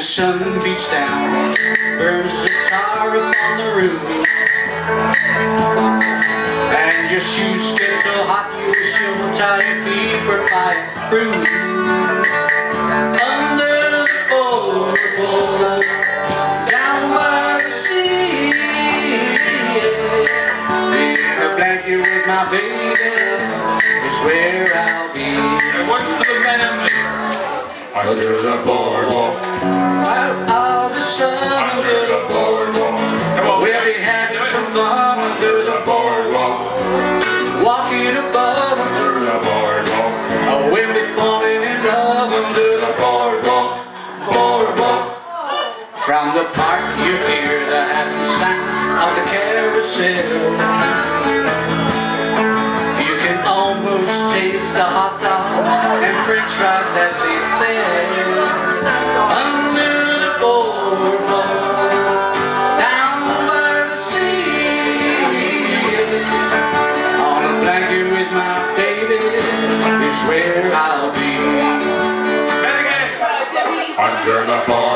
sun beats down, burns the tar up on the roof. And your shoes get so hot you wish your tired feet were fireproof. Under the boardwalk, down by the sea, in a blanket with my baby is where Under the boardwalk, Out of the sun, under the boardwalk. Come on, we'll be having some fun under the boardwalk, walking above. under the boardwalk, Oh, we'll be falling in love under the boardwalk, boardwalk. From the park you hear the happy sound of the carousel. Hot dogs and french fries that they sell. Under the boardwalk, down by the sea. On a blanket with my baby is where I'll be. Under the boardwalk,